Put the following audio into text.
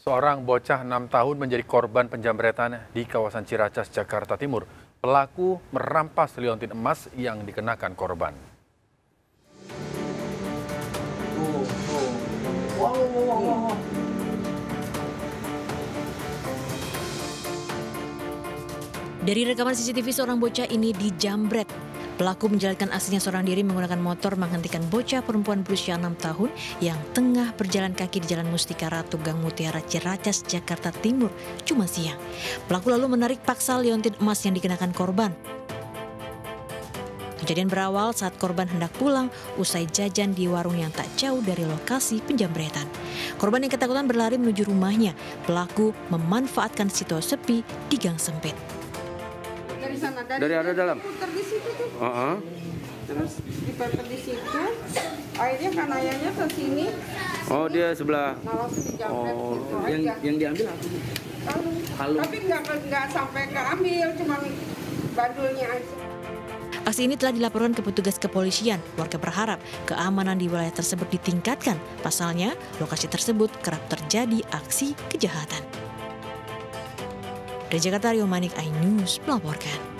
Seorang bocah 6 tahun menjadi korban penjamretan di kawasan Ciracas, Jakarta Timur. Pelaku merampas liontin emas yang dikenakan korban. Dari rekaman CCTV seorang bocah ini dijambret. Pelaku menjalankan aksinya seorang diri menggunakan motor menghentikan bocah perempuan berusia 6 tahun yang tengah berjalan kaki di Jalan Mustika Ratu Gang Mutiara Ciracas, Jakarta Timur, cuma siang. Pelaku lalu menarik paksa liontin emas yang dikenakan korban. Kejadian berawal saat korban hendak pulang usai jajan di warung yang tak jauh dari lokasi penjambretan. Korban yang ketakutan berlari menuju rumahnya. Pelaku memanfaatkan situasi sepi di gang sempit. Dari sana dari, Dari ada dalam? putar di situ tuh Heeh. terus dipeper di situ akhirnya kan ayahnya ke sini Oh dia sebelah. nah langsung dijamret Oh, gitu yang aja yang diambil apa? Kalung. Kalung. tapi nggak nggak sampai keambil cuma bandulnya aja Aksi ini telah dilaporkan ke petugas kepolisian. Warga berharap keamanan di wilayah tersebut ditingkatkan. Pasalnya, lokasi tersebut kerap terjadi aksi kejahatan. Dari Jakarta, Rio Manik, iNews melaporkan.